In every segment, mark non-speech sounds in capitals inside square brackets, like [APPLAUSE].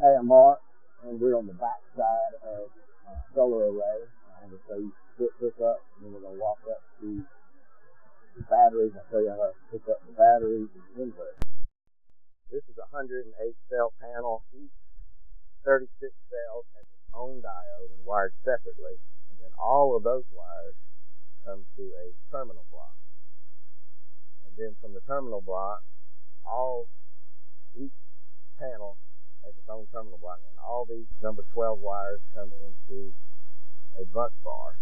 AMR, and we're on the back side of a solar array. And so you split this up, and then we're going to walk up to the batteries. I'll show you how to pick up the batteries and inverter. This is a 108 cell panel. Each 36 cells has its own diode and wired separately. And then all of those wires come to a terminal block. And then from the terminal block, all each panel has its own terminal block, and all these number 12 wires come into a bus bar.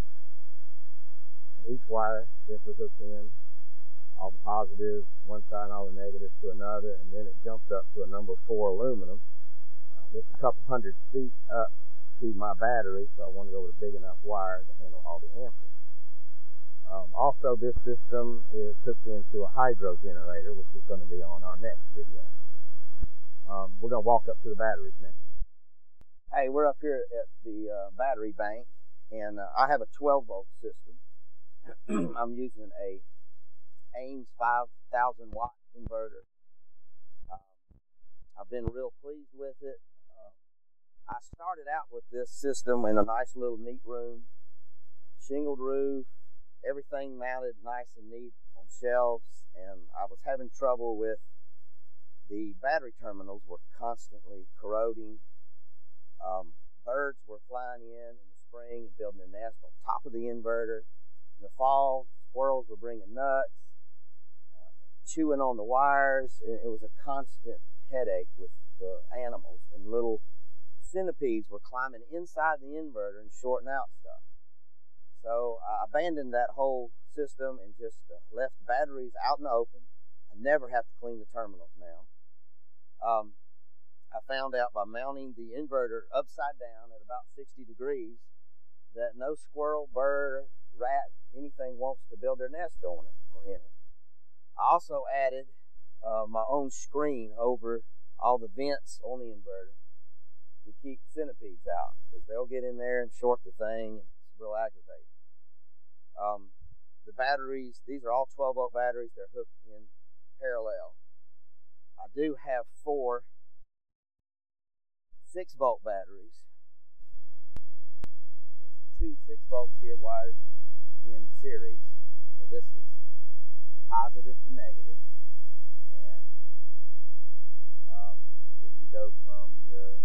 Each wire simply hooks in all the positives one side and all the negatives to another, and then it jumps up to a number four aluminum. Uh, is a couple hundred feet up to my battery, so I want to go with a big enough wire to handle all the amperage. Um, also, this system is hooked into a hydro generator, which is going to be on our next video. Um, we're going to walk up to the batteries now. Hey, we're up here at the uh, battery bank, and uh, I have a 12 volt system. [CLEARS THROAT] I'm using a AIMS 5000 watt inverter. Um, I've been real pleased with it. Uh, I started out with this system in a nice little neat room, shingled roof, everything mounted nice and neat on shelves, and I was having trouble with the battery terminals were constantly corroding. Um, birds were flying in in the spring and building their nest on top of the inverter. In the fall, squirrels were bringing nuts, uh, chewing on the wires. And it was a constant headache with the animals, and little centipedes were climbing inside the inverter and shorting out stuff. So I abandoned that whole system and just uh, left the batteries out in the open. I never have to clean the terminals now. Um, I found out by mounting the inverter upside down at about 60 degrees that no squirrel, bird, rat, anything wants to build their nest on it or in it. I also added uh, my own screen over all the vents on the inverter to keep centipedes out because they'll get in there and short the thing. And it's real aggravating. Um, the batteries, these are all 12 volt batteries. They're hooked in parallel. Do have four 6 volt batteries. There's two 6 volts here wired in series. So this is positive to negative. And um, then you go from your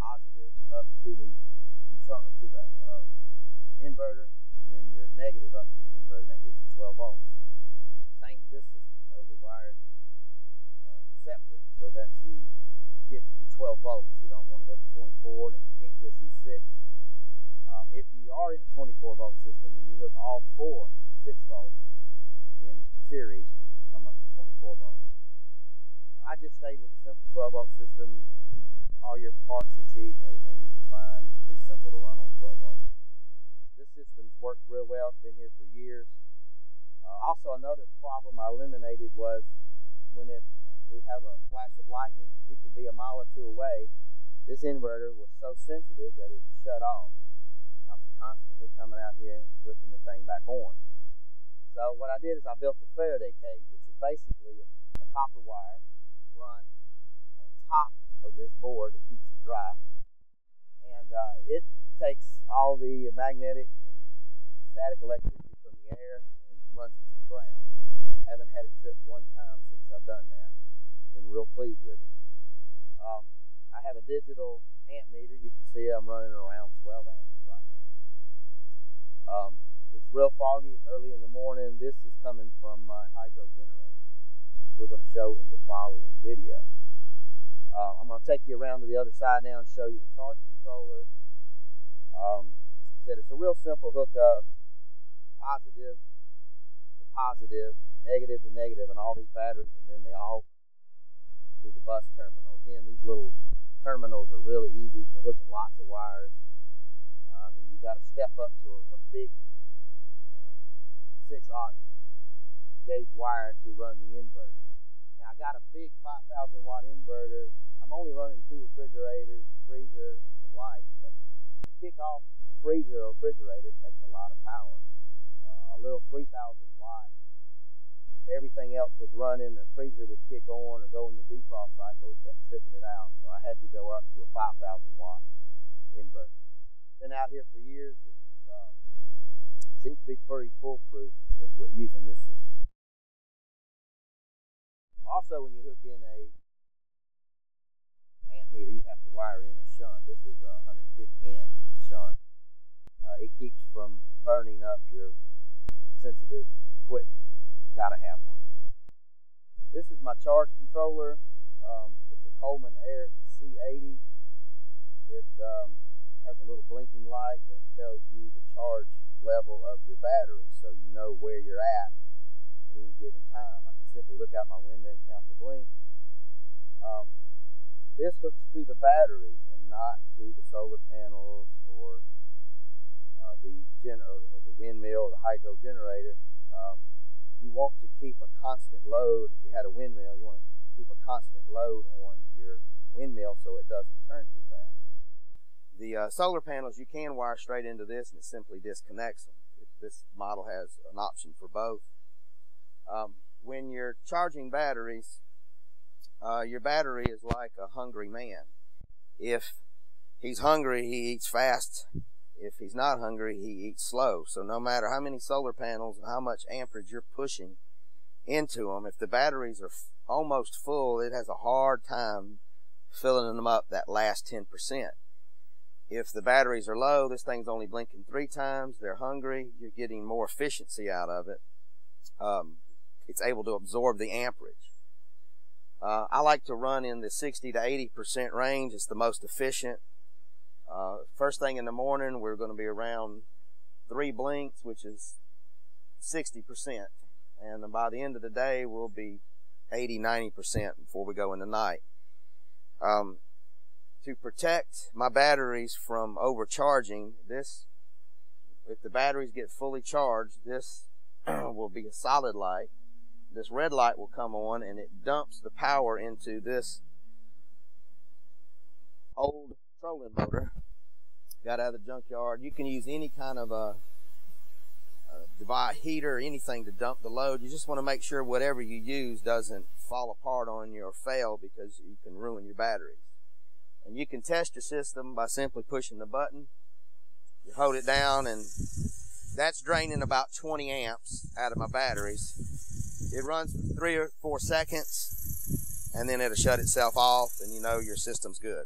positive up to the control to the uh, inverter, and then your negative up to the inverter. And That gives you 12 volts. Same with this system, totally wired separate so that you get your 12 volts. You don't want to go to 24 and you can't just use 6. Um, if you are in a 24 volt system, then you hook all four 6 volts in series to come up to 24 volts. I just stayed with a simple 12 volt system. All your parts are cheap everything you can find. Pretty simple to run on 12 volts. This system's worked real well. It's been here for years. Uh, also, another problem I eliminated was when it we have a flash of lightning, it could be a mile or two away. This inverter was so sensitive that it shut off. And I was constantly coming out here and flipping the thing back on. So what I did is I built a Faraday cage, which is basically a, copper wire run on top of this board that keeps it dry. And uh, it takes all the magnetic and static electricity from the air and runs it to the ground. Haven't had it trip one time since I've done that been real pleased with it. Um, I have a digital amp meter. You can see I'm running around 12 amps right now. Um, it's real foggy. It's early in the morning. This is coming from my hydro generator, which we're going to show in the following video. Uh, I'm going to take you around to the other side now and show you the charge controller. Um, I said it's a real simple hookup, positive to positive, negative to negative, and all these batteries, and then they all to the bus terminal. Again, these little terminals are really easy for hooking lots of wires. Uh, then you got to step up to a, a big uh, six aught gauge wire to run the inverter. Now I got a big 5,000 watt inverter. I'm only running two refrigerators, freezer, and some lights, but to kick off a freezer or refrigerator takes a lot of power. Uh, a little 3,000 watt everything else was running, the freezer would kick on or go in the defrost cycle, it kept tripping it out. So I had to go up to a 5,000 watt inverter. Been out here for years. It uh, seems to be pretty foolproof with using this system. Also, when you hook in a amp meter, you have to wire in a shunt. This is a 150 amp shunt. Uh, it keeps from burning up your sensitive equipment. Gotta have one. This is my charge controller. Um, it's a Coleman Air C80. It um, has a little blinking light that tells you the charge level of your battery so you know where you're at at any given time. I can simply look out my window and count the blink. Um, this hooks to the batteries and not to the solar panels or uh, the or, the windmill or the hydro generator. Um, you want to keep a constant load. If you had a windmill, you want to keep a constant load on your windmill so it doesn't turn too fast. The uh, solar panels you can wire straight into this and it simply disconnects them. This model has an option for both. Um, when you're charging batteries, uh, your battery is like a hungry man. If he's hungry, he eats fast. If he's not hungry, he eats slow. So no matter how many solar panels how much amperage you're pushing into them, if the batteries are almost full, it has a hard time filling them up that last 10%. If the batteries are low, this thing's only blinking three times. They're hungry. You're getting more efficiency out of it. Um, it's able to absorb the amperage. Uh, I like to run in the 60 to 80% range. It's the most efficient. Uh, first thing in the morning, we're going to be around three blinks, which is 60%. And by the end of the day, we'll be 80, 90% before we go in the night. Um, to protect my batteries from overcharging, this, if the batteries get fully charged, this [CLEARS THROAT] will be a solid light. This red light will come on and it dumps the power into this old motor. Got out of the junkyard. You can use any kind of a, a device, heater, anything to dump the load. You just want to make sure whatever you use doesn't fall apart on you or fail because you can ruin your batteries. And you can test your system by simply pushing the button. You hold it down and that's draining about 20 amps out of my batteries. It runs for three or four seconds and then it'll shut itself off and you know your system's good.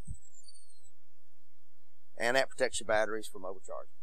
And that protects your batteries from overcharging.